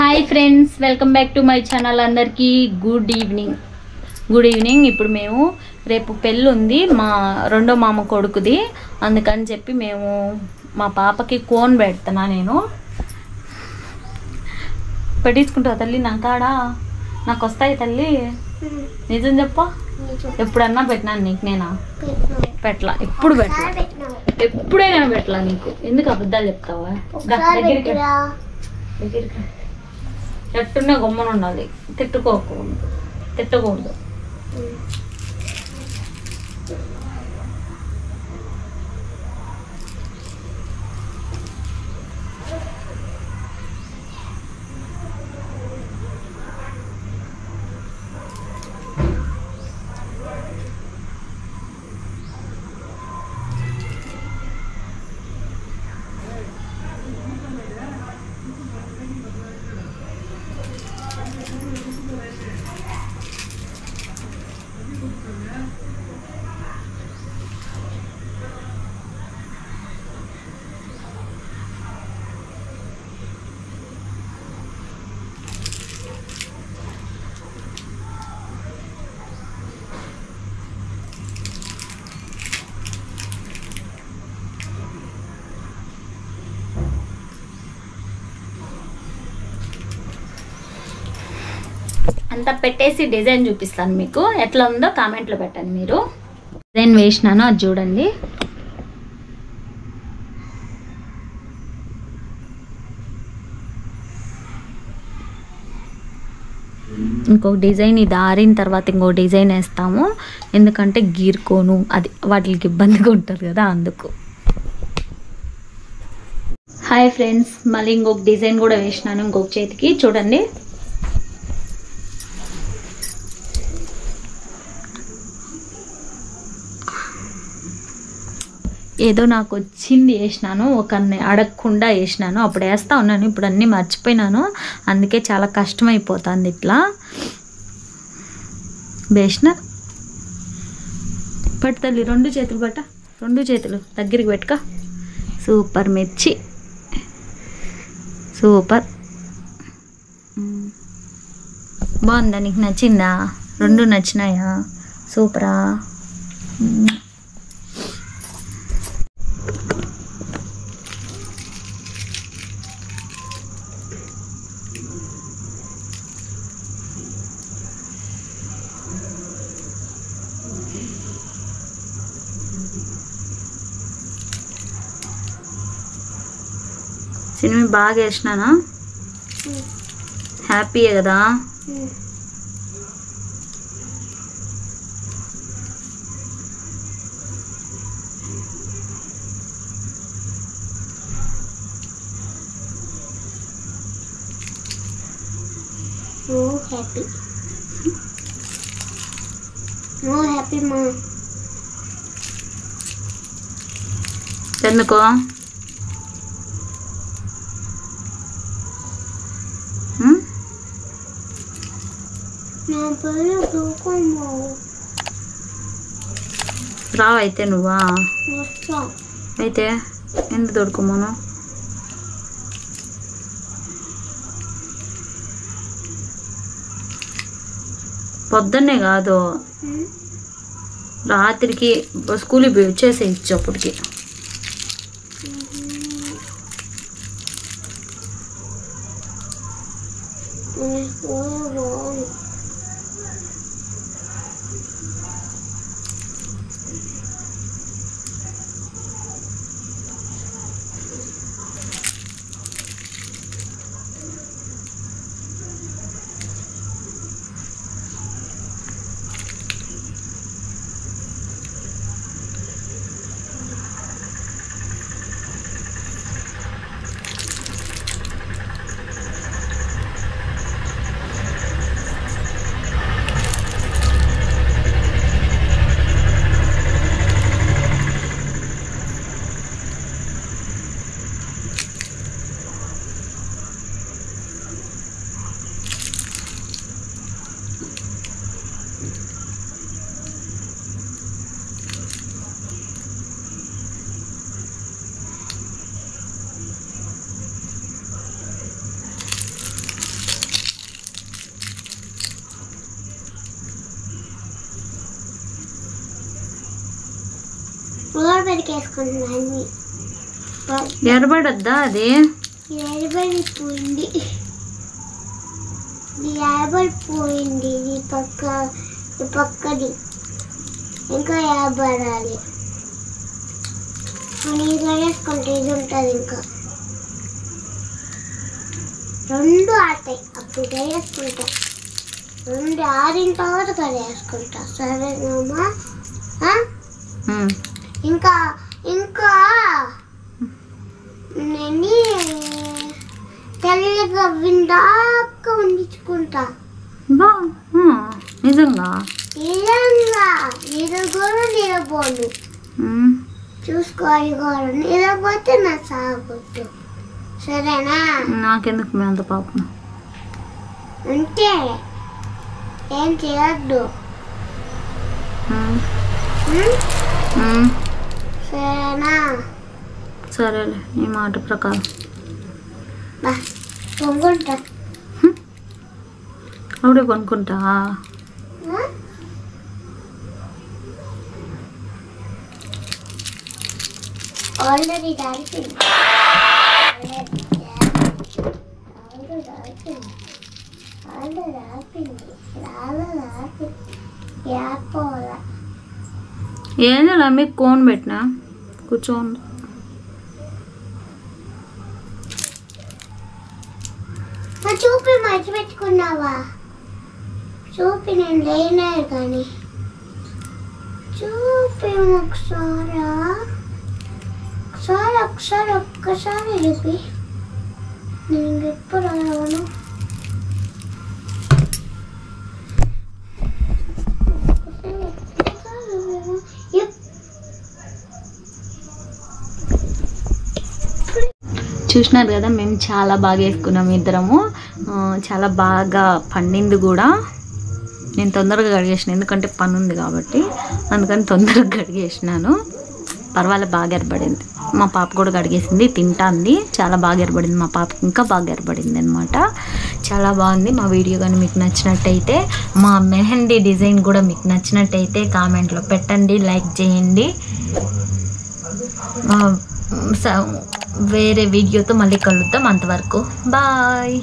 Hi friends welcome back to my channel అందరికీ good evening good evening ఇప్పుడు మేము రేపు పెళ్ళి ఉంది. మా రెండో మామ కొడుకుది. అందుకని చెప్పి మేము మా పాపకి కోన్ పెడుతున్నా నేను. పెట్టించుకుంటావు తల్లి? నా కాడ? నాకు వస్తాయి తల్లి? నిజం చెప్ప. ఎప్పుడన్నా పెట్టినాను నీకు నేనా? పెట్టలా. ఎప్పుడు పెట్టలా? ఎప్పుడైనా పెట్టలా నీకు. ఎందుకు అబద్ధాలు చెప్తావా? దగ్గరికి. దగ్గరికి చెట్టునే ఎట్టున్నా ఉండాలి తిట్టుకోకూడదు తిట్టకూడదు అంతా పెట్టేసి డిజైన్ చూపిస్తాను మీకు. ఎట్లా ఉందో కామెంట్లో పెట్టండి మీరు. డిజైన్ వేసినాను అది చూడండి. ఇంకొక డిజైన్ ఇది ఆరిన తర్వాత ఇంకో డిజైన్ వేస్తాము. ఎందుకంటే గీర్కోను అది వాటికి ఇబ్బందిగా ఉంటుంది కదా అందుకు. హాయ్ ఫ్రెండ్స్ మళ్ళీ ఇంకొక డిజైన్ కూడా వేసినాను ఇంకొక చేతికి. చూడండి. ఏదో నాకు వచ్చింది వేసినాను ఒకరిని అడగకుండా వేసినాను అప్పుడు వేస్తా ఉన్నాను ఇప్పుడు అన్నీ మర్చిపోయినాను అందుకే చాలా కష్టమైపోతుంది ఇట్లా. వేసిన? పట్టుతల్లి రెండు చేతులు పట్ట రెండు చేతులు దగ్గరికి పెట్టుక. సూపర్ మిర్చి. సూపర్. బాగుందా నీకు నచ్చిందా? రెండు నచ్చినాయా? సూపరా? సినిమా బాగా వేసినానా? హ్యాపీయే కదా? happy ma. ఎందుకో? నా పేరు దూకము రావు అయితే నువ్వా అయితే ఎందుకు దొడుకోమను? పొద్దున్నే కాదు. రాత్రికి స్కూల్కి పోయి వచ్చేసే ఇచ్చు అప్పటికి ఎరబడికి వేసుకుంటున్నాను అన్ని ఎరబడద్దా అది? ఎరబడిపోయింది ఎరబడిపోయింది ఇది పక్క ఈ పక్కది. ఇంకా ఎరబడాలి అని ఇది వేసుకుంటే ఇది ఉంటుంది ఇంకా. రెండు ఆడతాయి. అప్పుడు వేసుకుంటా. రెండు ఆడిన తర్వాత వేసుకుంటా. సరేనమ్మా. ఇంకా ఇంకా. నేను తెల్లగా విందాక ఉండించుకుంటా. బా. నిజంగా? నిజంగా కూడా నిలబోను ఉమ్. చూసుకోవాలి కూడా నిలబోతే నా సాగొద్దు. సరేనా? నాకెందుకు మీ అంత పాపం? అంటే ఏం చేయొద్దు. సరేలే నీ మాట ప్రకారం బా పొంగుంటా అప్పుడే కొనుక్కుంటా ఆల్రెడీ దాటింది ఏం చేయాలి మీకు కోన్ పెట్టినా? కూర్చోండి. చూపి మర్చి పెట్టుకున్నావా చూపి నేను లేనే కానీ. చూపి ఒకసారి? ఒకసారి ఒకసారి ఒక్కసారి చెప్పి నేను ఎప్పుడు రావను చూసినారు కదా మేము చాలా బాగా వేసుకున్నాం ఇద్దరము. చాలా బాగా పండింది కూడా. నేను తొందరగా కడిగేసిన ఎందుకంటే పని ఉంది కాబట్టి. అందుకని తొందరగా కడిగేసినాను. పర్వాలేదు బాగా ఏర్పడింది. మా పాప కూడా కడిగేసింది తింటాంది చాలా బాగా ఏర్పడింది మా పాపకి ఇంకా బాగా ఏర్పడింది అనమాట చాలా బాగుంది. మా వీడియో కానీ మీకు నచ్చినట్టయితే మా మెహందీ డిజైన్ కూడా మీకు నచ్చినట్టయితే కామెంట్లో పెట్టండి లైక్ చేయండి. వేరే వీడియోతో మళ్ళీ కలుద్దాం అంతవరకు బాయ్